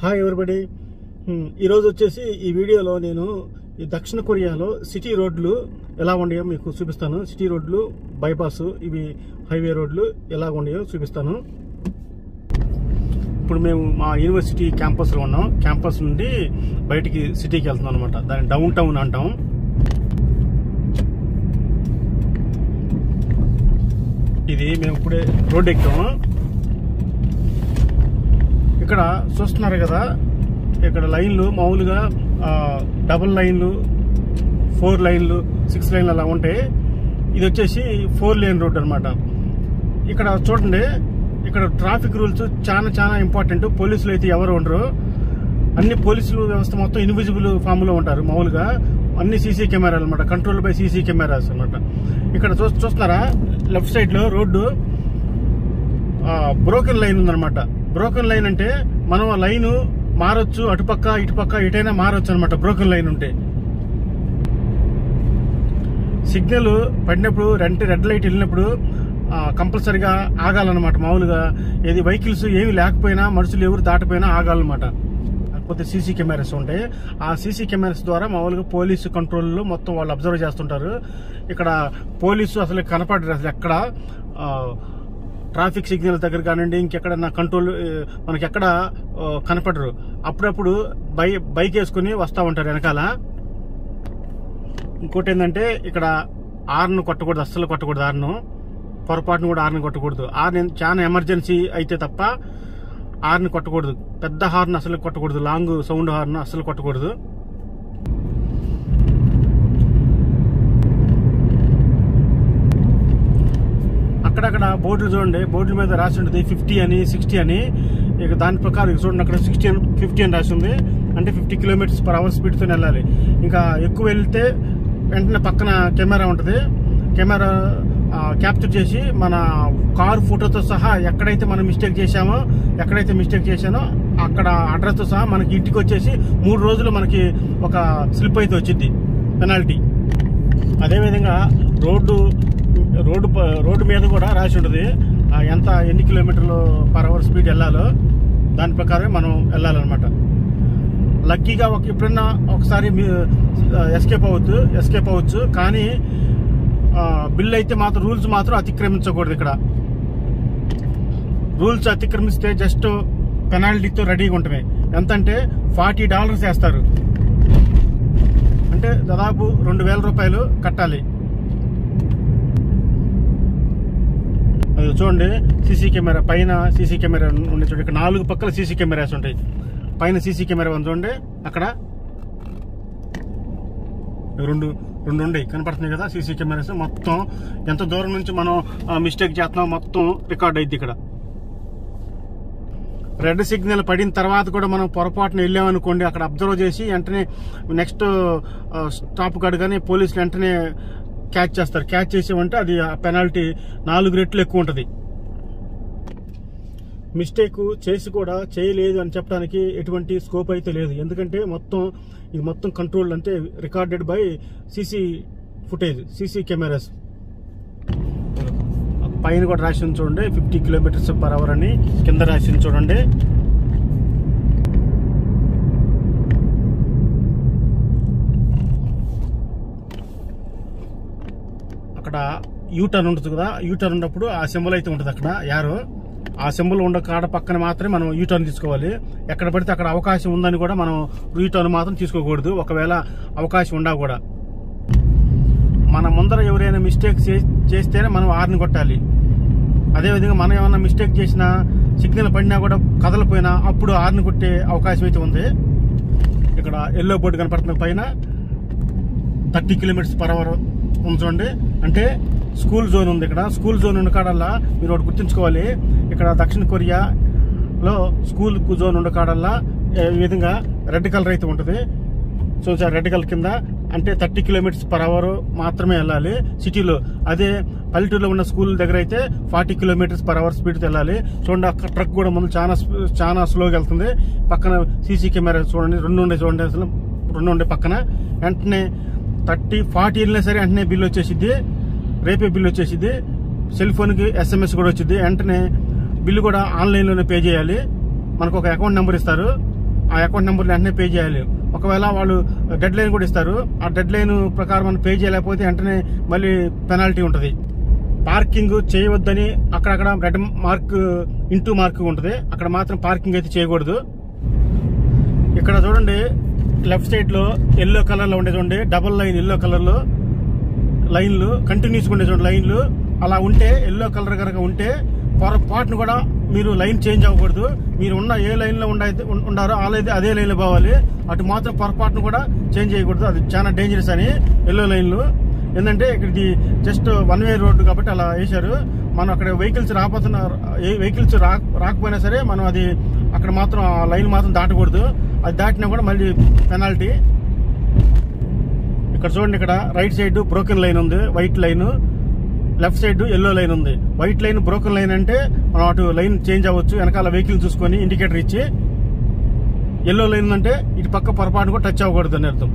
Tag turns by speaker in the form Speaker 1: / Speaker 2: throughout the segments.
Speaker 1: Hi everybody ఈరోజు వచ్చేసి ఈ వీడియోలో నేను ఈ దక్షిణ కొరియాలో సిటీ రోడ్లు ఎలా ఉన్నాయో మీకు చూపిస్తాను. సిటీ రోడ్లు బైపాస్ ఇవి హైవే రోడ్లు ఎలా ఉన్నాయో చూపిస్తాను. ఇప్పుడు మేము మా యూనివర్సిటీ క్యాంపస్లో ఉన్నాం. క్యాంపస్ నుండి బయటికి సిటీకి వెళ్తున్నాం అనమాట దాన్ని డౌన్ టౌన్ అంటాం. ఇది మేము ఇప్పుడే రోడ్ ఎక్కాము. ఇక్కడ చూస్తున్నారు కదా ఇక్కడ లైన్లు మామూలుగా డబుల్ లైన్లు ఫోర్ లైన్లు సిక్స్ లైన్లు అలా ఉంటాయి ఇది వచ్చేసి ఫోర్ లైన్ రోడ్ అన్నమాట. ఇక్కడ చూడండి ఇక్కడ ట్రాఫిక్ రూల్స్ చాలా చాలా ఇంపార్టెంట్. పోలీసులు అయితే ఎవరు ఉండరు. అన్ని పోలీసులు వ్యవస్థ మొత్తం ఇన్విజిబుల్ ఫామ్లో ఉంటారు మామూలుగా. అన్ని సీసీ కెమెరాలు అనమాట కంట్రోల్ బై సీసీ కెమెరాస్ అన్నమాట. ఇక్కడ చూ చూస్తున్నారా? లెఫ్ట్ సైడ్లో రోడ్డు బ్రోకెన్ లైన్ ఉందన్నమాట. బ్రోకన్ లైన్ అంటే మనం ఆ లైన్ మారొచ్చు అటుపక్క ఇటుపక్క ఇటైనా మారొచ్చు అనమాట బ్రోకన్ లైన్ ఉంటే. సిగ్నల్ పడినప్పుడు రెంట్ రెడ్ లైట్ వెళ్ళినప్పుడు కంపల్సరిగా ఆగాలన్నమాట మామూలుగా. ఏది వెహికల్స్ ఏమి లేకపోయినా మనుషులు ఎవరు దాటిపోయినా ఆగాలన్నమాట. కాకపోతే సీసీ కెమెరాస్ ఉంటాయి. ఆ సీసీ కెమెరాస్ ద్వారా మామూలుగా పోలీసు కంట్రోల్లో మొత్తం వాళ్ళు అబ్జర్వ్ చేస్తుంటారు. ఇక్కడ పోలీసు అసలు కనపడరు అసలు ఎక్కడ? ట్రాఫిక్ సిగ్నల్ దగ్గర కానివ్వండి ఇంకెక్కడన్నా కంట్రోల్ మనకి ఎక్కడ కనపడరు. అప్పుడప్పుడు బై బైక్ వేసుకుని వస్తూ ఉంటారు వెనకాల. ఇంకోటి ఏంటంటే ఇక్కడ ఆర్ను కొట్టకూడదు అస్సలు కొట్టకూడదు ఆర్ను. పొరపాటును కూడా ఆర్ని కొట్టకూడదు. ఆర్ని చాలా ఎమర్జెన్సీ అయితే తప్ప ఆర్ని కొట్టకూడదు. పెద్ద హార్న్ అసలు కొట్టకూడదు. లాంగ్ సౌండ్ హార్న్ అస్సలు కొట్టకూడదు. అక్కడక్కడ బోర్డులు చూడండి బోర్డుల మీద రాసి ఉంటుంది ఫిఫ్టీ అని సిక్స్టీ అని. ఇక దాని ప్రకారం చూడండి అక్కడ సిక్స్టీ అని ఫిఫ్టీ అని రాసి ఉంది. అంటే ఫిఫ్టీ కిలోమీటర్స్ పర్ అవర్ స్పీడ్తో వెళ్ళాలి. ఇంకా ఎక్కువ వెళ్తే వెంటనే పక్కన కెమెరా ఉంటుంది. కెమెరా క్యాప్చర్ చేసి మన కారు ఫోటోతో సహా ఎక్కడైతే మనం మిస్టేక్ చేశామో ఎక్కడైతే మిస్టేక్ చేశానో అక్కడ అడ్రస్తో సహా మనకి ఇంటికి వచ్చేసి మూడు రోజులు మనకి ఒక స్లిప్ అయితే వచ్చింది పెనాల్టీ అదేవిధంగా రోడ్డు రోడ్డు ప- రోడ్డు మీద కూడా రాసి ఉంటుంది. ఎంత ఎన్ని కిలోమీటర్లు పర్ అవర్ స్పీడ్ వెళ్ళాలో దాని ప్రకారమే మనం వెళ్ళాలన్నమాట. లక్కీగా ఒక ఎప్పుడన్నా ఒకసారి ఎస్కేప్ అవ్వచ్చు ఎస్కేప్ అవ్వచ్చు. కానీ బిల్ అయితే మాత్రం రూల్స్ మాత్రం అతిక్రమించకూడదు ఇక్కడ. రూల్స్ అతిక్రమిస్తే జస్ట్ పెనాల్టీతో రెడీగా ఉంటుంది ఎంతంటే ఫార్టీ డాలర్స్ వేస్తారు. అంటే దాదాపు రెండు వేల రూపాయలు కట్టాలి. చూడండి సీసీ కెమెరా పైన సీసీ కెమెరా ఉండే చూడండి ఇక్కడ నాలుగు పక్కల సీసీ కెమెరాస్ ఉంటాయి. పైన సీసీ కెమెరా ఉంది చూడండి అక్కడ రెండు రెండు ఉండేవి కనపడుతున్నాయి కదా సీసీ కెమెరాస్. మొత్తం ఎంత దూరం నుంచి మనం మిస్టేక్ చేస్తున్నాం మొత్తం రికార్డ్ అయింది ఇక్కడ. రెడ్ సిగ్నల్ పడిన తర్వాత కూడా మనం పొరపాటున వెళ్ళామనుకోండి అక్కడ అబ్జర్వ్ చేసి వెంటనే నెక్స్ట్ స్టాప్ కాడు కానీ పోలీసులు వెంటనే క్యాచ్ చేస్తారు. క్యాచ్ చేసామంటే అది పెనాల్టీ నాలుగు రెట్లు ఎక్కువ ఉంటుంది. మిస్టేక్ చేసి కూడా చేయలేదు అని చెప్పడానికి ఎటువంటి స్కోప్ అయితే లేదు. ఎందుకంటే మొత్తం ఇది మొత్తం కంట్రోల్ అంటే recorded by CC footage CC cameras. పైన కూడా రాసి ఉంది చూడండి ఫిఫ్టీ కిలోమీటర్స్ పర్ అవర్ అని కింద రాసి ఉంది చూడండి. అక్కడ యూ టర్న్ ఉంటుంది కదా యూటర్న్ ఉన్నప్పుడు ఆ సింబల్ అయితే ఉంటుంది అక్కడ. యారో? ఆ సింబల్ ఉండ కాడ పక్కన మాత్రమే మనం యూటర్న్ తీసుకోవాలి. ఎక్కడ పడితే అక్కడ అవకాశం ఉందని కూడా మనం యూటర్న్ మాత్రం తీసుకోకూడదు. ఒకవేళ అవకాశం ఉండా కూడా. మన ముందర ఎవరైనా మిస్టేక్ చేస్తేనే మనం ఆర్ని కొట్టాలి. అదేవిధంగా మనం ఏమైనా మిస్టేక్ చేసినా సిగ్నల్ పడినా కూడా కదలపోయినా అప్పుడు ఆర్ని కొట్టే అవకాశం అయితే ఉంది. ఇక్కడ ఎల్లో బోర్డు కనపడుతున్న పైన థర్టీ కిలోమీటర్స్ పర్ అవర్ ఉంచండి అంటే స్కూల్ జోన్ ఉంది ఇక్కడ. స్కూల్ జోన్ ఉన్న కాడల్లా మీరు ఒకటి గుర్తుంచుకోవాలి. ఇక్కడ దక్షిణ కొరియాలో స్కూల్ జోన్ ఉన్న కాడల్లా ఈ విధంగా రెడ్ కలర్ అయితే ఉంటుంది. సో రెడ్ కలర్ కింద అంటే థర్టీ కిలోమీటర్స్ పర్ అవర్ మాత్రమే వెళ్ళాలి సిటీలో. అదే పల్లెటూరులో ఉన్న స్కూల్ దగ్గర అయితే ఫార్టీ కిలోమీటర్స్ పర్ అవర్ స్పీడ్తో వెళ్ళాలి. చూడండి అక్కడ ట్రక్ కూడా ముందు చాలా చాలా స్లోగా వెళ్తుంది. పక్కన సీసీ కెమెరా చూడండి రెండు ఉండే చూడండి అసలు రెండు ఉండే పక్కన. వెంటనే థర్టీ ఫార్టీ వెళ్ళినా సరే వెంటనే బిల్ వచ్చేసిద్ది. రేపే బిల్ వచ్చేసిద్ది. సెల్ ఫోన్కి ఎస్ఎంఎస్ కూడా వచ్చింది వెంటనే బిల్లు కూడా ఆన్లైన్లోనే పే చేయాలి. మనకు ఒక అకౌంట్ నెంబర్ ఇస్తారు. ఆ అకౌంట్ నెంబర్లు వెంటనే పే చేయాలి. ఒకవేళ వాళ్ళు డెడ్ లైన్ కూడా ఇస్తారు. ఆ డెడ్ లైన్ ప్రకారం మనం పే చేయలేకపోతే వెంటనే మళ్ళీ పెనాల్టీ ఉంటుంది. పార్కింగ్ చేయవద్దని అక్కడక్కడ రెడ్ మార్క్ ఇంటూ మార్క్ ఉంటుంది. అక్కడ మాత్రం పార్కింగ్ అయితే చేయకూడదు. ఇక్కడ చూడండి లెఫ్ట్ సైడ్లో ఎల్లో కలర్లో ఉండే చూడండి. డబుల్ లైన్ ఎల్లో కలర్లో లైన్లు కంటిన్యూస్ ఉండే చూడండి లైన్లు. అలా ఉంటే ఎల్లో కలర్ కనుక ఉంటే పొరపాటును కూడా మీరు లైన్ చేంజ్ అవ్వకూడదు. మీరు ఉన్న ఏ లైన్లో ఉండారో అలా అదే లైన్లో పోవాలి. అటు మాత్రం పొరపాటును కూడా చేంజ్ చేయకూడదు. అది చాలా డేంజరస్ అని. ఎల్లో లైన్లు. ఏంటంటే ఇక్కడ జస్ట్ వన్ వే రోడ్డు కాబట్టి అలా వేశారు. మనం అక్కడ వెహికల్స్ రాకపోతున్న ఏ వెహికల్స్ రా రాకపోయినా సరే మనం అది అక్కడ మాత్రం ఆ లైన్ మాత్రం దాటకూడదు. అది దాటినా కూడా మళ్ళీ పెనాల్టీ ఇక్కడ చూడండి ఇక్కడ రైట్ సైడ్ బ్రోకెన్ లైన్ ఉంది white line left side yellow line ఉంది. వైట్ లైన్ బ్రోకెన్ లైన్ అంటే మనం అటు లైన్ చేంజ్ అవ్వచ్చు వెనకాల వెహికల్ చూసుకొని ఇండికేటర్ ఇచ్చి. ఎల్లో లైన్ అంటే ఇటు పక్క పొరపాటు కూడా టచ్ అవ్వకూడదు అని అర్థం.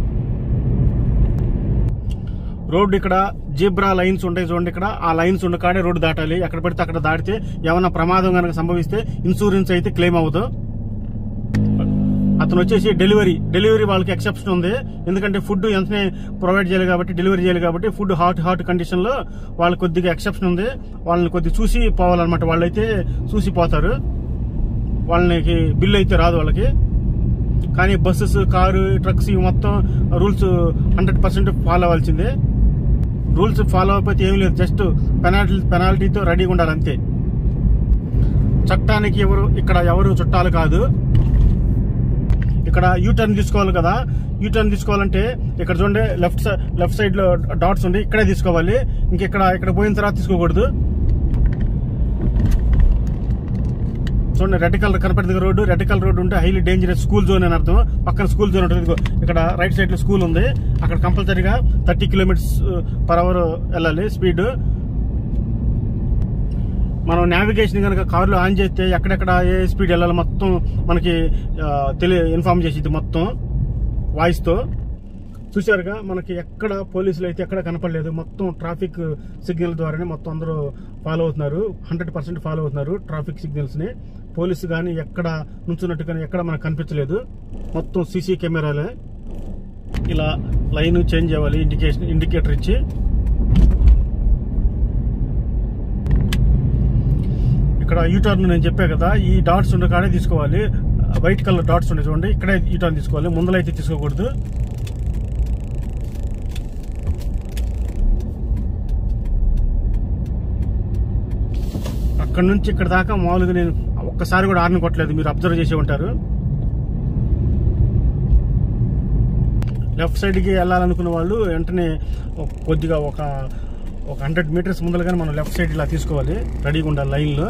Speaker 1: రోడ్డు ఇక్కడ జీబ్రా లైన్స్ ఉంటాయి చూడండి ఇక్కడ. ఆ లైన్స్ ఉన్న కాడే రోడ్డు దాటాలి. ఎక్కడ పడితే అక్కడ దాటితే ఏమైనా ప్రమాదం కనుక సంభవిస్తే ఇన్సూరెన్స్ అయితే క్లెయిమ్ అవ్వదు అతను వచ్చేసి డెలివరీ డెలివరీ వాళ్ళకి ఎక్సెప్షన్ ఉంది. ఎందుకంటే ఫుడ్ ఎంతనే ప్రొవైడ్ చేయాలి కాబట్టి డెలివరీ చేయాలి కాబట్టి ఫుడ్ హాట్ హాట్ కండిషన్లో వాళ్ళకి కొద్దిగా ఎక్సెప్షన్ ఉంది. వాళ్ళని కొద్దిగా చూసి పోవాలన్నమాట. వాళ్ళైతే చూసి పోతారు. వాళ్ళకి బిల్లు అయితే రాదు వాళ్ళకి. కానీ బస్సెస్ కారు ట్రక్స్ ఇవి మొత్తం రూల్స్ హండ్రెడ్ పర్సెంట్ ఫాలో అవ్వాల్సిందే. రూల్స్ ఫాలో అయిపోతే ఏమీ లేదు. జస్ట్ పెనాల్టీ పెనాల్టీతో రెడీగా ఉండాలి అంతే. చట్టానికి ఎవరు ఇక్కడ ఎవరు చుట్టాలు కాదు. ఇక్కడ యూ టర్న్ తీసుకోవాలి కదా. యూ టర్న్ తీసుకోవాలంటే ఇక్కడ చూడండి లెఫ్ట్ లెఫ్ట్ సైడ్లో డాట్స్ ఉండి ఇక్కడే తీసుకోవాలి. ఇంకెక్కడ ఇక్కడ పోయిన తర్వాత తీసుకోకూడదు. చూడండి రెడ్ కలర్ కనపడింది రోడ్డు రెడ్ కలర్ రోడ్డు ఉంటే హైలీ డేంజరస్ స్కూల్ జోన్ అని అర్థం. పక్కన స్కూల్ జోన్ ఉంటుంది ఇక్కడ రైట్ సైడ్లో స్కూల్ ఉంది. అక్కడ కంపల్సరీగా థర్టీ కిలోమీటర్స్ పర్ అవర్ వెళ్ళాలి స్పీడ్ మనం నావిగేషన్ కనుక కారులో ఆన్ చేస్తే ఎక్కడెక్కడ ఏ స్పీడ్ వెళ్ళాలి మొత్తం మనకి తెలియ ఇన్ఫార్మ్ చేసింది మొత్తం. వాయిస్తో చూశారుగా మనకి ఎక్కడ పోలీసులు అయితే ఎక్కడ కనపడలేదు మొత్తం ట్రాఫిక్ సిగ్నల్ ద్వారానే మొత్తం అందరూ ఫాలో అవుతున్నారు. హండ్రెడ్ పర్సెంట్ ఫాలో అవుతున్నారు ట్రాఫిక్ సిగ్నల్స్ని పోలీసు కానీ ఎక్కడ నుంచున్నట్టు కానీ ఎక్కడ మనకు కనిపించలేదు. మొత్తం సీసీ కెమెరాలే. ఇలా లైన్ చేంజ్ అవ్వాలి ఇండికేషన్ ఇండికేటర్ ఇచ్చి. ఇక్కడ యూటర్న్ నేను చెప్పా కదా ఈ డాట్స్ ఉండే కాడే తీసుకోవాలి. వైట్ కలర్ డాట్స్ ఉండే చూడండి ఇక్కడే యూటర్న్ తీసుకోవాలి ముందలైతే తీసుకోకూడదు. అక్కడ నుంచి ఇక్కడ దాకా మామూలుగా నేను ఒక్కసారి కూడా ఆర్ని కొట్టలేదు మీరు అబ్జర్వ్ చేసి ఉంటారు. లెఫ్ట్ సైడ్కి వెళ్ళాలనుకున్న వాళ్ళు వెంటనే కొద్దిగా ఒక ఒక హండ్రెడ్ మీటర్స్ ముందరగానే మనం లెఫ్ట్ సైడ్ ఇలా తీసుకోవాలి రెడీగా ఉండాలి లైన్లో.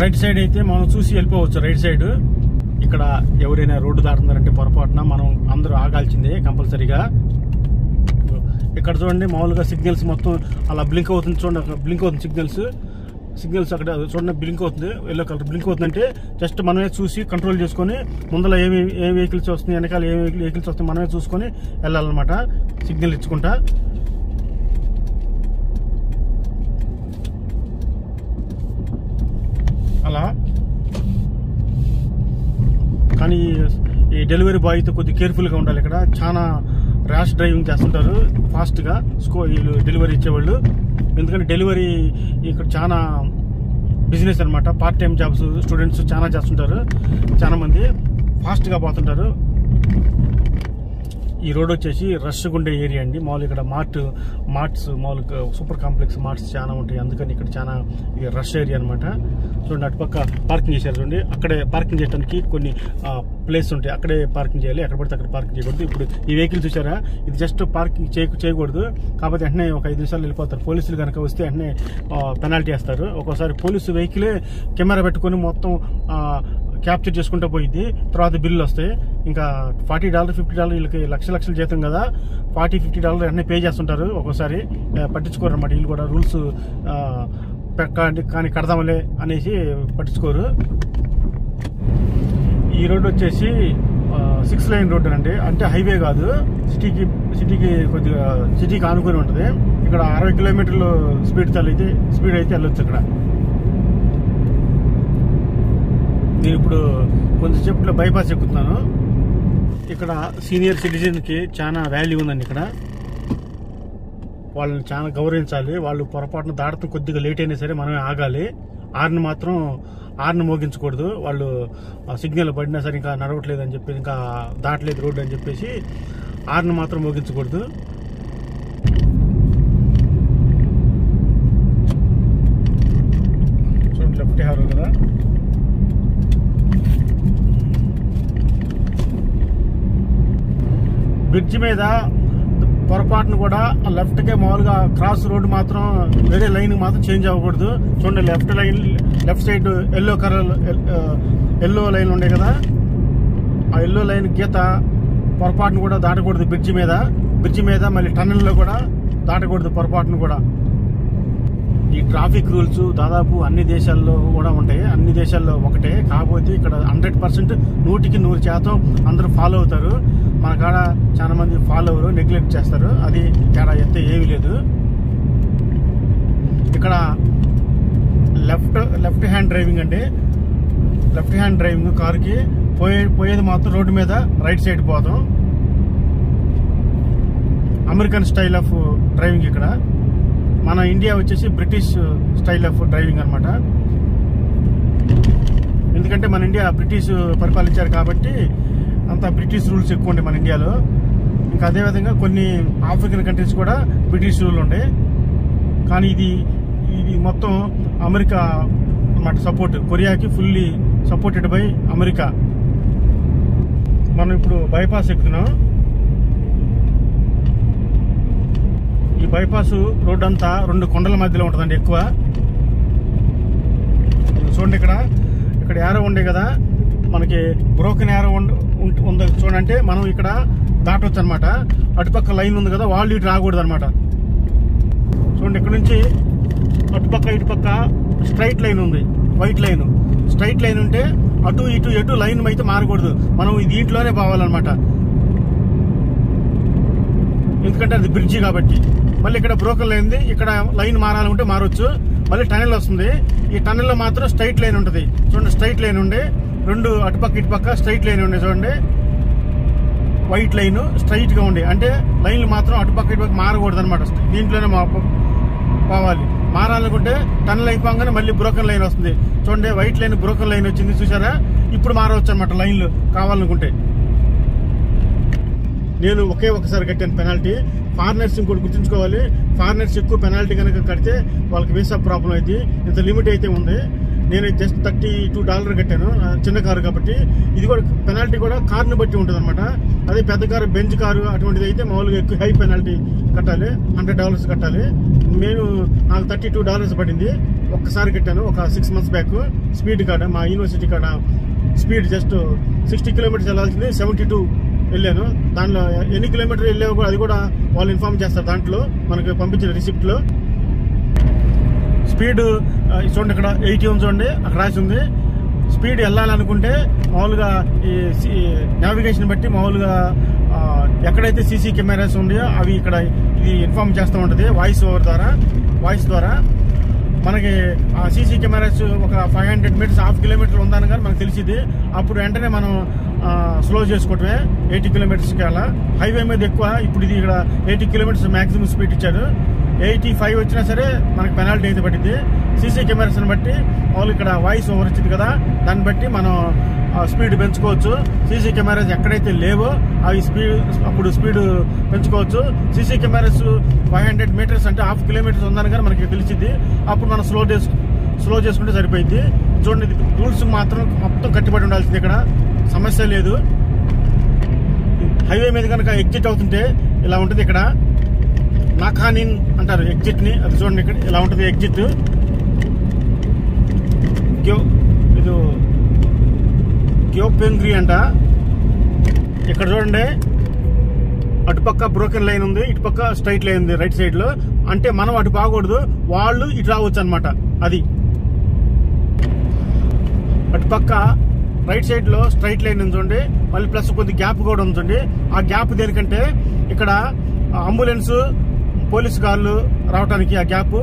Speaker 1: రైట్ సైడ్ అయితే మనం చూసి వెళ్ళిపోవచ్చు రైట్ సైడ్. ఇక్కడ ఎవరైనా రోడ్డు దాటున్నారంటే పొరపాటున మనం అందరూ ఆగాల్సిందే కంపల్సరీగా. ఇక్కడ చూడండి మామూలుగా సిగ్నల్స్ మొత్తం అలా బ్లింక్ అవుతుంది చూడండి బ్లింక్ అవుతుంది సిగ్నల్స్. సిగ్నల్స్ అక్కడ చూడండి బ్లింక్ అవుతుంది ఎల్లో కలర్ బ్లింక్ అవుతుందంటే జస్ట్ మనమే చూసి కంట్రోల్ చేసుకొని ముందర ఏమి ఏ వెహికల్స్ వస్తున్నాయి వెనకాల ఏ వెహికల్స్ వస్తున్నాయి మనమే చూసుకొని వెళ్ళాలన్నమాట సిగ్నల్ ఇచ్చుకుంటా. అలా. కానీ ఈ డెలివరీ బాయ్తో కొద్దిగా కేర్ఫుల్గా ఉండాలి ఇక్కడ. చాలా ర్యాష్ డ్రైవింగ్ చేస్తుంటారు. ఫాస్ట్గా స్కో వీళ్ళు డెలివరీ ఇచ్చేవాళ్ళు. ఎందుకంటే డెలివరీ ఇక్కడ చాలా బిజినెస్ అన్నమాట. పార్ట్ టైం జాబ్స్ స్టూడెంట్స్ చాలా చేస్తుంటారు. చాలామంది ఫాస్ట్గా పోతుంటారు. ఈ రోడ్ వచ్చేసి రష్ ఉండే ఏరియా అండి. మామూలు ఇక్కడ మార్ట్ మార్ట్స్ మామూలు సూపర్ కాంప్లెక్స్ మార్ట్స్ చాలా ఉంటాయి. అందుకని ఇక్కడ చాలా ఇది రష్ ఏరియా అనమాట చూడండి అటుపక్క పార్కింగ్ చేశారు చూడండి. అక్కడే పార్కింగ్ చేయడానికి కొన్ని ప్లేస్ ఉంటాయి. అక్కడే పార్కింగ్ చేయాలి. ఎక్కడ పడితే అక్కడ పార్కింగ్ చేయకూడదు. ఇప్పుడు ఈ వెహికల్ చూసారా? ఇది జస్ట్ పార్కింగ్ చేయ చేయకూడదు. కాకపోతే వెంటనే ఒక ఐదు నిమిషాలు వెళ్ళిపోతారు. పోలీసులు కనుక వస్తే వెంటనే పెనాల్టీ వేస్తారు. ఒక్కోసారి పోలీసు వెహికలే కెమెరా పెట్టుకొని మొత్తం క్యాప్చర్ చేసుకుంటూ పోయింది తర్వాత బిల్లు వస్తాయి. ఇంకా ఫార్టీ డాలర్ ఫిఫ్టీ డాలర్ వీళ్ళకి లక్ష లక్షలు జీతం కదా. ఫార్టీ ఫిఫ్టీ డాలర్ అన్నీ పే చేస్తుంటారు ఒక్కోసారి. పట్టించుకోరు అనమాట వీళ్ళు కూడా రూల్స్ కానీ కడదాంలే అనేసి పట్టించుకోరు. ఈ రోడ్డు వచ్చేసి సిక్స్ లైన్ రోడ్ అండి అంటే హైవే కాదు. సిటీకి సిటీకి కొద్దిగా సిటీకి ఆనుకొని ఉంటుంది. ఇక్కడ అరవై కిలోమీటర్లు స్పీడ్ అయితే స్పీడ్ అయితే వెళ్ళొచ్చు ఇక్కడ. నేను ఇప్పుడు కొంచెంసేపట్లో బైపాస్ ఎక్కుతున్నాను. ఇక్కడ సీనియర్ సిటిజన్కి చాలా వాల్యూ ఉందండి ఇక్కడ. వాళ్ళని చాలా గౌరవించాలి. వాళ్ళు పొరపాటున దాటడం కొద్దిగా లేట్ అయినా సరే మనమే ఆగాలి. ఆర్ని మాత్రం ఆర్ని మోగించకూడదు. వాళ్ళు సిగ్నల్ పడినా సరే ఇంకా నడవట్లేదు అని చెప్పి ఇంకా దాటలేదు రోడ్డు అని చెప్పేసి ఆర్ని మాత్రం మోగించకూడదు చూడండి లెఫ్ట్ హారో కదా బ్రిడ్జ్ మీద పొరపాటును కూడా లెఫ్ట్ కే మామూలుగా క్రాస్ రోడ్డు మాత్రం వేరే లైన్ మాత్రం చేంజ్ అవ్వకూడదు. చూడండి left line left side yellow colour yellow line ఉండే కదా. ఆ ఎల్లో లైన్ గీత పొరపాటును కూడా దాటకూడదు బ్రిడ్జ్ మీద. బ్రిడ్జ్ మీద మళ్ళీ టన్నెల్లో కూడా దాటకూడదు పొరపాటును కూడా. ఈ ట్రాఫిక్ రూల్స్ దాదాపు అన్ని దేశాల్లో కూడా ఉంటాయి. అన్ని దేశాల్లో ఒకటే. కాకపోతే ఇక్కడ హండ్రెడ్ పర్సెంట్ నూటికి నూరు శాతం అందరూ ఫాలో అవుతారు. మన కాడ చాలా మంది ఫాలో అవరు నెగ్లెక్ట్ చేస్తారు. అది తేడా ఎత్తే ఏమీ లేదు. ఇక్కడ లెఫ్ట్ లెఫ్ట్ హ్యాండ్ డ్రైవింగ్ అండి. లెఫ్ట్ హ్యాండ్ డ్రైవింగ్ కారుకి పోయే పోయేది మాత్రం రోడ్డు మీద రైట్ సైడ్ పోతాం. అమెరికన్ స్టైల్ ఆఫ్ డ్రైవింగ్ ఇక్కడ. మన ఇండియా వచ్చేసి బ్రిటిష్ స్టైల్ ఆఫ్ డ్రైవింగ్ అనమాట ఎందుకంటే మన ఇండియా బ్రిటిష్ పరిపాలించారు కాబట్టి అంత బ్రిటిష్ రూల్స్ ఎక్కువ ఉండే మన ఇండియాలో ఇంకా అదేవిధంగా కొన్ని ఆఫ్రికన్ కంట్రీస్ కూడా బ్రిటిష్ రూల్ ఉండే. కానీ ఇది ఇది మొత్తం అమెరికా అన్నమాట సపోర్ట్ కొరియాకి ఫుల్లీ సపోర్టెడ్ బై అమెరికా మనం ఇప్పుడు బైపాస్ ఎక్కుతున్నాం. ఈ బైపాస్ రోడ్ అంతా రెండు కొండల మధ్యలో ఉంటుందండి ఎక్కువ. చూడండి ఇక్కడ ఇక్కడ యారో ఉండే కదా మనకి బ్రోకెన్ యారో ఉంది చూడండి మనం ఇక్కడ దాటవచ్చు అనమాట అటుపక్క లైన్ ఉంది కదా వాళ్ళు ఇటు రాకూడదు అనమాట చూడండి ఇక్కడ నుంచి అటుపక్క ఇటుపక్క స్ట్రైట్ లైన్ ఉంది వైట్ లైన్ స్ట్రైట్ లైన్ ఉంటే అటు ఇటు ఎటు లైన్ అయితే మారకూడదు. మనం దీంట్లోనే పోవాలన్నమాట ఎందుకంటే అది బ్రిడ్జి కాబట్టి. మళ్ళీ ఇక్కడ బ్రోకర్ లైన్ ఉంది. ఇక్కడ లైన్ మారాలంటే మారొచ్చు. మళ్ళీ టనెల్ వస్తుంది. ఈ టనెల్లో మాత్రం స్ట్రైట్ లైన్ ఉంటుంది. చూడండి స్ట్రైట్ లైన్ ఉండే. రెండు అటుపక్క ఇటుపక్క స్ట్రైట్ లైన్ ఉండే చూడండి. వైట్ లైన్ స్ట్రైట్గా ఉండే. అంటే లైన్లు మాత్రం అటుపక్క ఇటుపక్క మారకూడదు అనమాట దీంట్లోనే మా పోవాలి. మారాలనుకుంటే టనల్ అయిపోగానే మళ్ళీ బ్రోకర్ లైన్ వస్తుంది. చూడండి వైట్ లైన్ బ్రోకర్ లైన్ వచ్చింది. చూసారా? ఇప్పుడు మారవచ్చు అనమాట లైన్లు కావాలనుకుంటే. నేను ఒకే ఒకసారి కట్టాను పెనాల్టీ. ఫారినర్స్ ఇంకోటి గుర్తుంచుకోవాలి. ఫారినర్స్ ఎక్కువ పెనాల్టీ కనుక కడితే వాళ్ళకి వీసా ప్రాబ్లం అయితే ఇంత లిమిట్ అయితే ఉంది. నేను జస్ట్ థర్టీ టూ డాలర్ కట్టాను చిన్న కారు కాబట్టి. ఇది కూడా పెనాల్టీ కూడా కార్ని బట్టి ఉంటుంది అనమాట అదే పెద్ద కారు బెంచ్ కారు అటువంటిది అయితే మామూలుగా ఎక్కువ హై పెనాల్టీ కట్టాలి. హండ్రెడ్ డాలర్స్ కట్టాలి. నేను నాకు థర్టీ టూ డాలర్స్ పడింది. ఒక్కసారి కట్టాను ఒక సిక్స్ మంత్స్ బ్యాక్. స్పీడ్ కాడ మా యూనివర్సిటీ కాడ స్పీడ్ జస్ట్ సిక్స్టీ కిలోమీటర్స్ వెళ్ళాల్సింది సెవెంటీ టూ. వెళ్ళాను. దాంట్లో ఎన్ని కిలోమీటర్లు వెళ్ళావు కూడా అది కూడా వాళ్ళు ఇన్ఫార్మ్ చేస్తారు దాంట్లో. మనకు పంపించిన రిసిప్ట్లో. స్పీడ్ చూడండి ఇక్కడ ఎయిటీ ఉంది చూడండి అక్కడ రాసి ఉంది. స్పీడ్ వెళ్ళాలనుకుంటే మామూలుగా ఈ నావిగేషన్ బట్టి మామూలుగా ఎక్కడైతే సీసీ కెమెరాస్ ఉన్నాయో అవి ఇక్కడ ఇది ఇన్ఫార్మ్ చేస్తూ ఉంటుంది వాయిస్ ఓవర్ ద్వారా వాయిస్ ద్వారా. మనకి ఆ సీసీ కెమెరాస్ ఒక five hundred metres half kilometre ఉందని కానీ మనకు తెలిసింది అప్పుడు వెంటనే మనం స్లో చేసుకోవటమే ఎయిటీ కిలోమీటర్స్కి అలా. హైవే మీద ఎక్కువ ఇప్పుడు ఇది ఇక్కడ ఎయిటీ కిలోమీటర్స్ మాక్సిమం స్పీడ్ ఇచ్చారు. ఎయిటీ ఫైవ్ వచ్చినా సరే మనకి పెనాల్టీ అయితే పట్టింది సీసీ కెమెరాస్ని బట్టి వాళ్ళు ఇక్కడ వాయిస్ ఓవర్ వచ్చింది కదా దాన్ని బట్టి మనం స్పీడ్ పెంచుకోవచ్చు. సీసీ కెమెరాస్ ఎక్కడైతే లేవో అవి స్పీడ్ అప్పుడు స్పీడ్ పెంచుకోవచ్చు. CC cameras five hundred metres అంటే హాఫ్ కిలోమీటర్స్ ఉందని కానీ మనకి తెలిసింది అప్పుడు మనం స్లో చేసు స్లో చేసుకుంటే సరిపోయింది చూడండి రూల్స్ మాత్రం మొత్తం కట్టుబడి ఉండాల్సింది ఇక్కడ. సమస్య లేదు. హైవే మీద కనుక ఎగ్జిట్ అవుతుంటే ఇలా ఉంటుంది ఇక్కడ. నాఖానిన్ అంటారు ఎగ్జిట్ని అది చూడండి ఇక్కడ ఇలా ఉంటుంది ఎగ్జిట్. గ్యో ఇది గ్యోపెంగ్రీ అంట. ఇక్కడ చూడండి అటుపక్క బ్రోకెన్ లైన్ ఉంది ఇటుపక్క స్ట్రైట్ లైన్ ఉంది రైట్ సైడ్లో అంటే మనం అటు బాగకూడదు వాళ్ళు ఇటు రావచ్చు అనమాట అది. అటుపక్క రైట్ సైడ్లో స్ట్రైట్ లైన్ ఉంచండి మళ్ళీ ప్లస్ కొద్ది గ్యాప్ కూడా ఉంచండి ఆ గ్యాప్ దేనికంటే ఇక్కడ అంబులెన్స్ పోలీస్ కార్లు రావడానికి ఆ గ్యాప్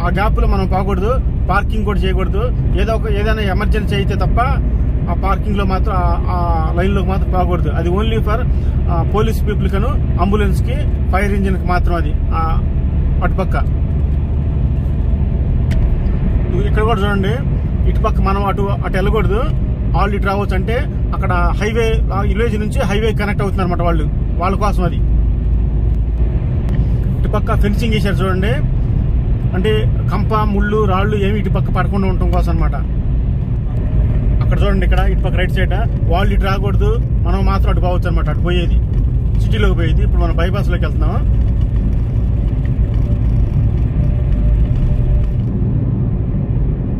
Speaker 1: ఆ గ్యాప్లో మనం పోకూడదు పార్కింగ్ కూడా చేయకూడదు. ఏదో ఒక ఏదైనా ఎమర్జెన్సీ అయితే తప్ప ఆ పార్కింగ్లో మాత్రం ఆ- లైన్లోకి లైన్లో మాత్రం పోకూడదు అది ఓన్లీ ఫర్ పోలీస్ పీపుల్ కను అంబులెన్స్కి ఫైర్ ఇంజిన్కి మాత్రం అది అటుపక్క. ఇక్కడ కూడా చూడండి. ఇటుపక్క మనం అటు అటు వెళ్ళకూడదు. వాళ్ళు ఇటు రావచ్చు అంటే అక్కడ హైవే విలేజ్ నుంచి హైవే కనెక్ట్ అవుతుంది అనమాట వాళ్ళు. వాళ్ళ కోసం అది. ఇటుపక్క ఫెన్సింగ్ వేశారు చూడండి. అంటే కంప ముళ్ళు రాళ్ళు ఏమి ఇటు పక్క పడకుండా ఉండటం కోసం అనమాట అక్కడ చూడండి ఇక్కడ ఇటు పక్క రైట్ సైడ్. వాళ్ళు ఇటు రాకూడదు మనం మాత్రం అటు పోవచ్చు అనమాట అటు పోయేది. సిటీలోకి పోయేది. ఇప్పుడు మనం బైపాస్లోకి వెళ్తున్నాం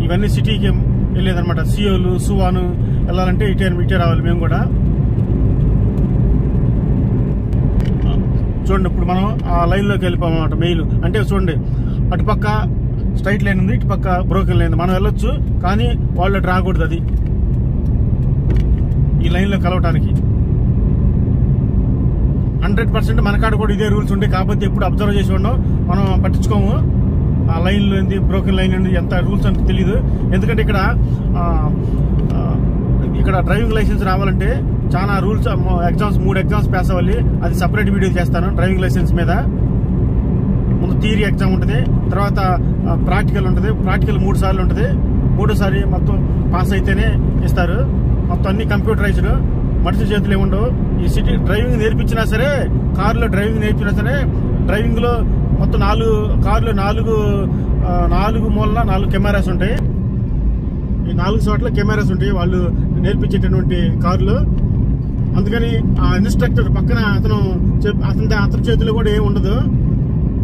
Speaker 1: ఇవన్నీ సిటీకి వెళ్ళేదనమాట సియోలు సువాను వెళ్ళాలంటే ఇటే ఇటే రావాలి మేము కూడా. చూడండి ఇప్పుడు మనం ఆ లైన్లోకి వెళ్ళిపోమన్నమాట మెయిల్ అంటే చూడండి అటుపక్క స్ట్రైట్ లైన్ ఉంది ఇటుపక్క బ్రోకెన్ లైన్ ఉంది. మనం వెళ్ళొచ్చు కానీ వాళ్ళు రాకూడదు అది. ఈ లైన్లో కలవటానికి. హండ్రెడ్ పర్సెంట్ మనకాడ కూడా ఇదే రూల్స్ ఉండే కాకపోతే ఎప్పుడు అబ్జర్వ్ చేసి ఉండవు. మనం పట్టించుకోము. ఆ లైన్లో ఏంది బ్రోకెన్ లైన్ ఏంది ఎంత రూల్స్ అంటే తెలియదు ఎందుకంటే ఇక్కడ ఇక్కడ డ్రైవింగ్ లైసెన్స్ రావాలంటే చాలా రూల్స్ ఎగ్జామ్స్ మూడు ఎగ్జామ్స్ పాస్ అవ్వాలి. అది సపరేట్ వీడియో చేస్తాను డ్రైవింగ్ లైసెన్స్ మీద. ముందు థియరీ ఎగ్జామ్ ఉంటుంది తర్వాత ప్రాక్టికల్ ఉంటుంది ప్రాక్టికల్ మూడు సార్లు ఉంటుంది. మూడోసారి మొత్తం పాస్ అయితేనే ఇస్తారు. మొత్తం అన్ని కంప్యూటరైజ్డ్ మనిషి చేతులు ఏముండవు ఈ సిటీ డ్రైవింగ్ నేర్పించినా సరే కారులో డ్రైవింగ్ నేర్పించినా సరే డ్రైవింగ్లో మొత్తం నాలుగు కారులో నాలుగు నాలుగు మూలన నాలుగు కెమెరాస్ ఉంటాయి. ఈ నాలుగు చోట్ల కెమెరాస్ ఉంటాయి. వాళ్ళు నేర్పించేటటువంటి కార్లు. అందుకని ఆ ఇన్స్ట్రక్టర్ పక్కన అతను చెప్- అతని అతని చేతిలో కూడా ఏమి ఉండదు.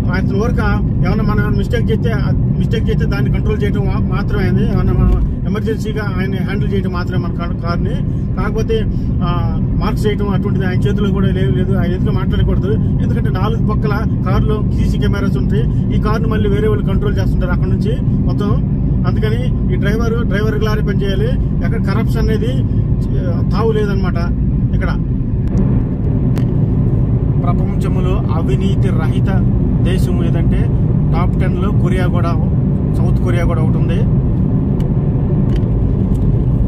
Speaker 1: అతని వరకు ఏమన్నా మనం మిస్టేక్ చేస్తే మిస్టేక్ చేస్తే దాన్ని కంట్రోల్ చేయడం మాత్రమే అది ఏమన్నా మనం ఎమర్జెన్సీగా ఆయన హ్యాండిల్ చేయడం మాత్రమే మన కార్ని కాకపోతే మార్క్స్ చేయడం అటువంటిది ఆయన చేతిలో కూడా లేదు లేదు. ఆయన ఎందుకు మాట్లాడకూడదు? ఎందుకంటే నాలుగు పక్కల కారులో సీసీ కెమెరాస్ ఉంటాయి. ఈ కార్ను మళ్ళీ వేరే వాళ్ళు కంట్రోల్ చేస్తుంటారు అక్కడ నుంచి మొత్తం. అందుకని ఈ డ్రైవర్ డ్రైవర్ లారీ పని చేయాలి ఎక్కడ కరప్షన్ అనేది తావు లేదనమాట ఇక్కడ. ప్రపంచంలో అవినీతి రహిత దేశం ఏదంటే టాప్ టెన్లో కొరియా కూడా సౌత్ కొరియా కూడా ఒకటి ఉంది.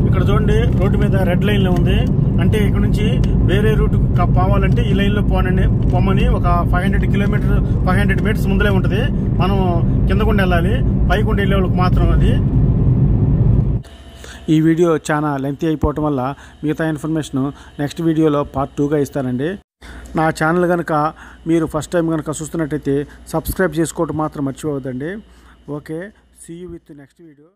Speaker 1: ఇక్కడ చూడండి రోడ్డు మీద రెడ్ లైన్లో ఉంది. అంటే ఇక్కడ నుంచి వేరే రూట్ పోవాలంటే ఈ లైన్లో పోనండి పొమ్మని ఒక five hundred kilometre five hundred metres ముందలే ఉంటుంది. మనం కింద కూడా వెళ్ళాలి. పైకుండా వెళ్ళే వాళ్ళకి మాత్రం అది. ఈ వీడియో చాలా లెంతీ అయిపోవటం వల్ల మిగతా ఇన్ఫర్మేషన్ నెక్స్ట్ వీడియోలో పార్ట్ టూగా ఇస్తానండి. నా ఛానల్ కనుక మీరు ఫస్ట్ టైం కనుక చూస్తున్నట్టయితే సబ్స్క్రైబ్ చేసుకోవటం మాత్రం మర్చిపోవద్దండి. Okay see you with next video